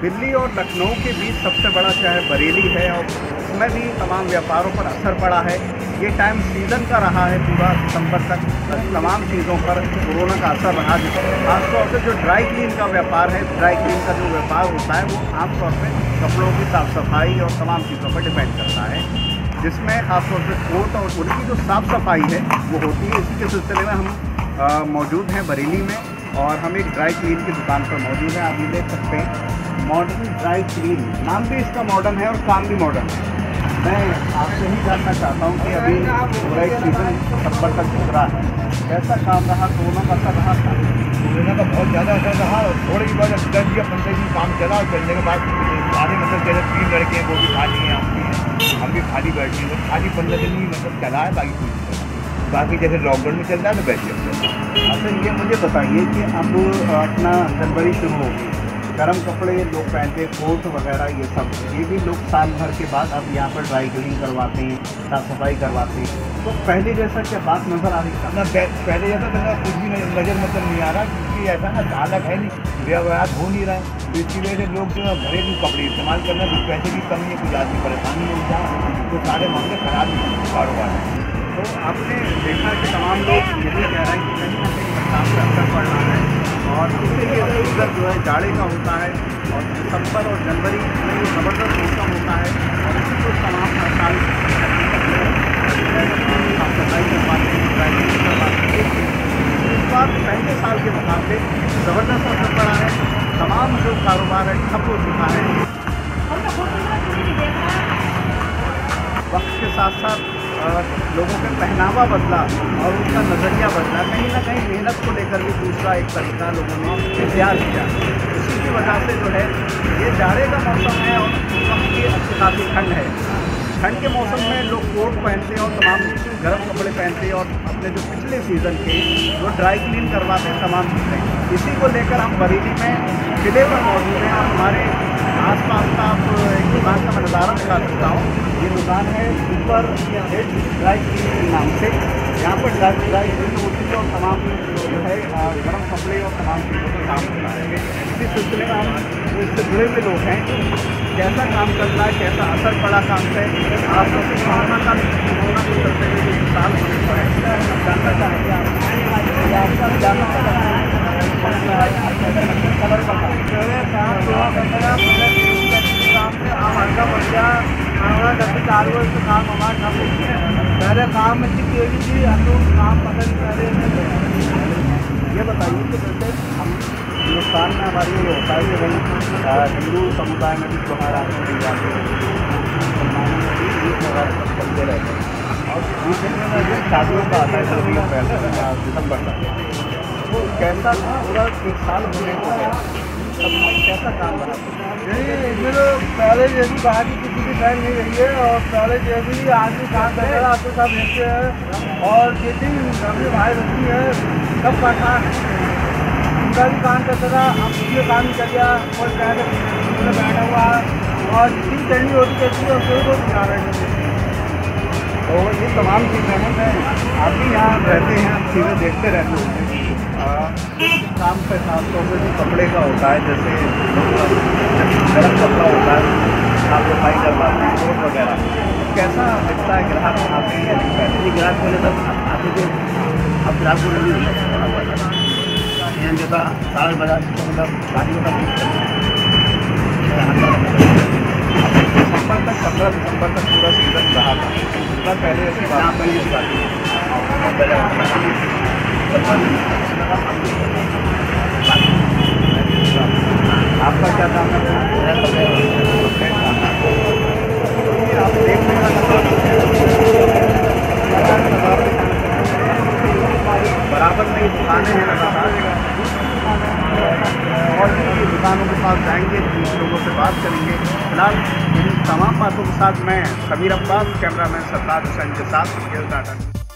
दिल्ली और लखनऊ के बीच सबसे बड़ा शहर बरेली है और उसमें भी तमाम व्यापारों पर असर पड़ा है। ये टाइम सीज़न का रहा है पूरा दिसंबर तक। तमाम चीज़ों पर कोरोना का असर रहा खासतौर से जो ड्राई क्लीन का व्यापार है ड्राई क्लीन का जो व्यापार होता है, वो आमतौर पर कपड़ों की साफ़ सफ़ाई और तमाम चीज़ों पर डिपेंड करता है। जिसमें खासतौर से कोट और उनकी जो साफ़ सफ़ाई है, वो होती है। इसी के सिलसिले में हम मौजूद हैं बरेली में। और हम एक ड्राई क्लीन की दुकान पर मौजूद हैं। आप ये देख सकते हैं मॉडर्न ड्राई क्लीन नाम भी इसका मॉडर्न है और काम भी मॉडर्न है। मैं आपसे ही जानना चाहता हूँ कि अभी ड्राई सीज़न सितंबर तक चल रहा है। कैसा काम रहा? कोरोना का असर रहा? था कोरोना का बहुत ज़्यादा असर रहा और थोड़ी बहुत दस या पंद्रह दिन काम चला और चलने के बाद सारे मतलब जैसे तीन लड़के हैं, वो भी खाली हैं हम हैं। हम भी खाली बैठे हैं तो खाली पंद्रह दिन ही मतलब चला है, बाकी कुछ बाकी जैसे लॉकडाउन में चल है तो बैठ बैठे अच्छा ये मुझे बताइए कि अब अपना जनवरी शुरू होगी गर्म कपड़े, लोग पहनते कोट वगैरह, ये सब, ये भी लोग साल भर के बाद अब यहाँ पर ड्राई क्लीनिंग करवाते हैं, साफ़ सफ़ाई करवाते हैं। तो पहले जैसा क्या बात नज़र आ रही ना पहले जैसा तो कुछ भी नज़र मतलब नहीं आ रहा, क्योंकि ऐसा ना चालक है नहीं, व्यवहार हो नहीं रहा है। तो इसकी वजह से लोग जो है घरेलू कपड़े इस्तेमाल करना कुछ पैसे की कमी है, कुछ आदमी परेशानी हो जाए तो सारे मामले खराब कारोबार है। तो आपने देखा कि तमाम लोग यही कह रहे हैं कि कहीं ना कहीं बरसात का असर पड़ रहा है और इससे ये सीज़न जो है जाड़े का होता है और दिसंबर और जनवरी में ये ज़बरदस्त मौसम होता है और इसी को तमाम हर साल साफ़ सफ़ाई कर पाते हैं ड्राइविंग कर पाते हैं इस बार पहले साल के मुकाबले ज़बरदस्त असर पड़ा है। तमाम जो कारोबार है ठप हो चुका है। वक्त के साथ साथ लोगों का पहनावा बदला और उनका नज़रिया बदला। कहीं ना कहीं मेहनत को लेकर भी दूसरा एक तरीका लोगों ने इख्तियार किया। उसी की वजह से जो है, ये जाड़े का मौसम है और वक्त की अच्छी खासी ठंड है। ठंड के मौसम में लोग कोट पहनते हैं और तमाम गर्म कपड़े पहनते हैं और अपने जो पिछले सीज़न के, वो ड्राई क्लीन करवाते हैं तमाम चीज़ें। इसी को लेकर हम बरेली में, किले पर मौजूद हैं। और हमारे आस पास का आप एक दुकान का नज़ारा दिखा सकता हूँ। दुकान है सुपर हेड ड्राई क्लीन के नाम से यहाँ पर ड्राई ड्राई क्लीन होती है और तमाम जो है गर्म कपड़े और तमाम चीज़ों का काम होता है इसी सिलसिले में हम इससे जुड़े हुए लोग हैं कैसा काम कर रहा है कैसा असर पड़ा काम से आप लोग कोरोना का कोरोना को चलते हुए जो साल है जानना चाहेंगे आप जानना खबर पड़ा हमारा से चार काम हमारा ठप पहले काम थी हम लोग काम पसंद कर रहे थे ये बताइए कि जैसे हम हिंदुस्तान में हमारी ये होता है कि भाई हिंदू समुदाय में भी त्योहार आते हैं हैं मुसलमानों में भी ये त्यौहार सब चलते रहते हैं। और दूसरे में जो शादियों का आता है सर्दियों पहले दिसंबर का वो कैसा पूरा एक साल होने को सब कैसा काम बना इसमें तो पहले जैसी बाहर की किसी की फ़ैन नहीं रही है और पहले जैसे भी आदमी काम कर रहा है तो सब देखते हैं। और जितनी अपनी भाई रहती है, सब काम उनका भी काम करता था, अब उसमें काम नहीं कर गया और पहले बैठा हुआ। और जितनी करनी होती रहती है, उसको को सिखा रहे हैं। तो ये तमाम चीज़ें हैं आप भी यहाँ रहते हैं, चीज़ें देखते रहते हैं। काम पे खासतौर पर जो कपड़े का होता है जैसे गर्म कपड़ा होता है साफ़ सफ़ाई करवाते हैं कोट वगैरह। कैसा दिखता है ग्राहक आते हैं या ग्राहक पहले तब आते थे अब ग्राहक को नहीं यहाँ जो था सारे बाज़ार मतलब गाड़ियों का दिसंबर तक पंद्रह दिसंबर तक पूरा सीज़न रहा था। पहले ऐसी बात पहले की बात आपका क्या काम है? आप देखने बराबर में दुकानें हैं और भी दुकानों के पास जाएँगे लोगों से बात करेंगे। फ़िलहाल इन तमाम बातों के साथ मैं समीर अब्बास, कैमरामैन सरदार हुसैन के साथ टाटा